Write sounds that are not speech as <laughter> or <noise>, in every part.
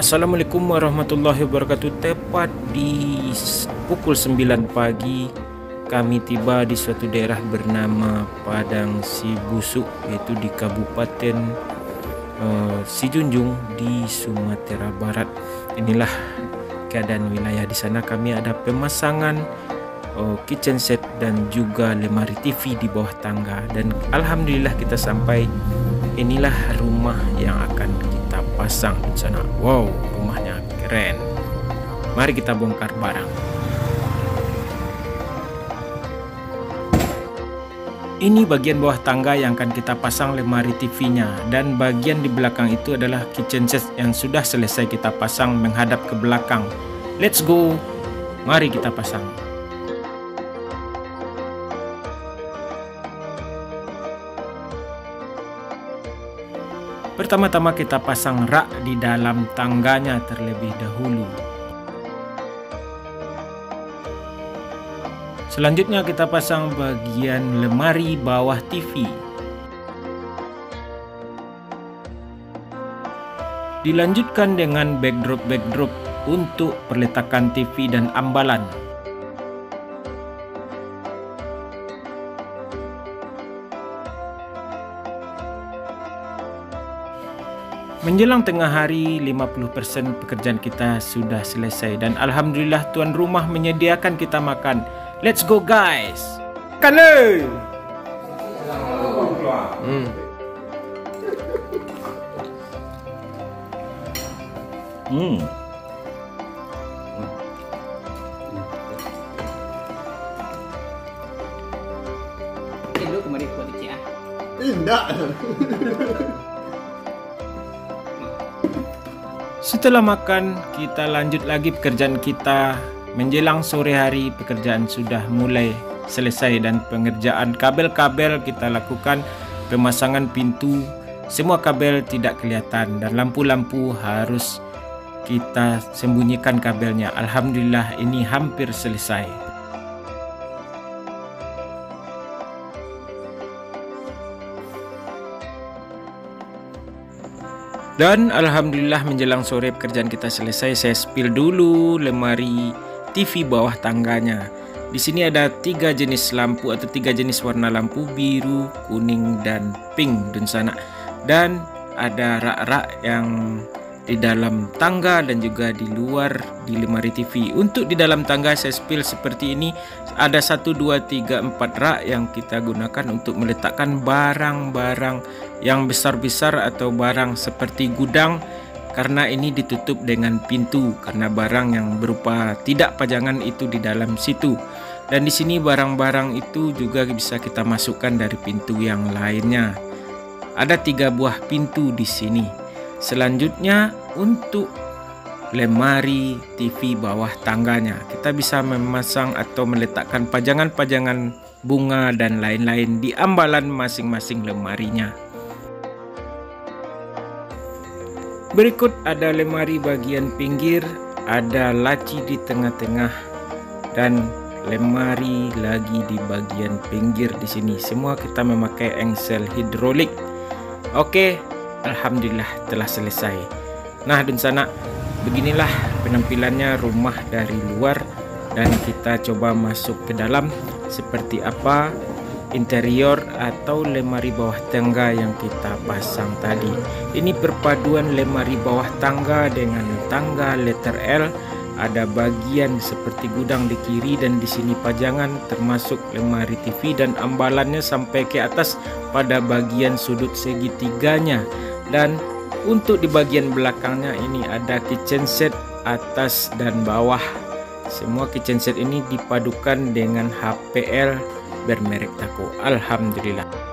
Assalamualaikum warahmatullahi wabarakatuh. Tepat di pukul 9 pagi Kami tiba di suatu daerah bernama Padang Sibusuk Yaitu di Kabupaten uh, Sijunjung di Sumatera Barat. Inilah keadaan wilayah di sana. Kami ada pemasangan uh, kitchen set dan juga lemari TV di bawah tangga. Dan Alhamdulillah kita sampai Inilah rumah yang akan pasang di sana. Wow, rumahnya keren. Mari kita bongkar barang. Ini bagian bawah tangga yang akan kita pasang lemari TV-nya dan bagian di belakang itu adalah kitchen set yang sudah selesai kita pasang menghadap ke belakang. Let's go. Mari kita pasang. Pertama-tama kita pasang rak di dalam tangganya terlebih dahulu. Selanjutnya kita pasang bagian lemari bawah TV. Dilanjutkan dengan backdrop-backdrop untuk perletakan TV dan ambalan. Menjelang tengah hari, 50% pekerjaan kita sudah selesai dan alhamdulillah tuan rumah menyediakan kita makan. Let's go guys. Makan Hmm. Hmm. Hello kemarin buat ah. Tidak. <laughs> Setelah makan, kita lanjut lagi pekerjaan kita. Menjelang sore hari, pekerjaan sudah mulai selesai dan pengerjaan kabel-kabel kita lakukan pemasangan pintu. Semua kabel tidak kelihatan dan lampu-lampu harus kita sembunyikan kabelnya. Alhamdulillah ini hampir selesai. Dan alhamdulillah menjelang sore pekerjaan kita selesai, saya spill dulu lemari TV bawah tangganya. Di sini ada tiga jenis lampu atau tiga jenis warna lampu biru, kuning, dan pink dan sana. Dan ada rak-rak yang di dalam tangga dan juga di luar di lemari TV. Untuk di dalam tangga saya spill seperti ini ada 1 2 3 4 rak yang kita gunakan untuk meletakkan barang-barang yang besar-besar atau barang seperti gudang karena ini ditutup dengan pintu karena barang yang berupa tidak pajangan itu di dalam situ. Dan di sini barang-barang itu juga bisa kita masukkan dari pintu yang lainnya. Ada tiga buah pintu di sini. Selanjutnya untuk lemari TV bawah tangganya kita bisa memasang atau meletakkan pajangan-pajangan bunga dan lain-lain di ambalan masing-masing lemarinya. Berikut ada lemari bagian pinggir, ada laci di tengah-tengah dan lemari lagi di bagian pinggir di sini. Semua kita memakai engsel hidrolik. Oke, Alhamdulillah telah selesai. Nah, dan sana beginilah penampilannya rumah dari luar dan kita coba masuk ke dalam seperti apa interior atau lemari bawah tangga yang kita pasang tadi. Ini perpaduan lemari bawah tangga dengan tangga letter L ada bagian seperti gudang di kiri dan di sini pajangan termasuk lemari TV dan ambalannya sampai ke atas pada bagian sudut segitiganya dan untuk di bagian belakangnya ini ada kitchen set atas dan bawah. Semua kitchen set ini dipadukan dengan HPL bermerek Tako Alhamdulillah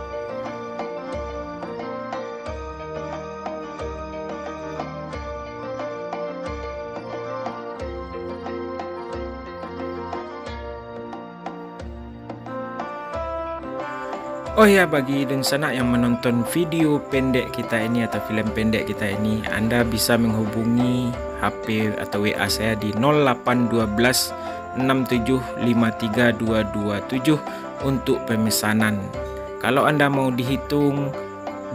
Oh ya bagi dan sana yang menonton video pendek kita ini atau film pendek kita ini Anda bisa menghubungi HP atau WA saya di 0812 6753227 untuk pemesanan Kalau Anda mau dihitung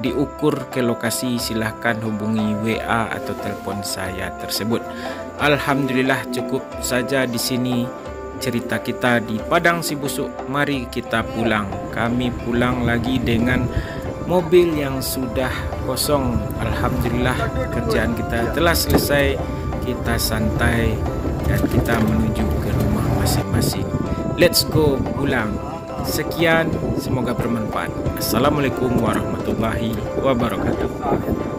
diukur ke lokasi silahkan hubungi WA atau telepon saya tersebut. Alhamdulillah cukup saja di sini cerita kita di Padang Sibusuk. Mari kita pulang. Kami pulang lagi dengan mobil yang sudah kosong. Alhamdulillah kerjaan kita telah selesai. Kita santai dan kita menuju ke rumah masing-masing. Let's go pulang. Sekian, semoga bermanfaat. Assalamualaikum warahmatullahi wabarakatuh.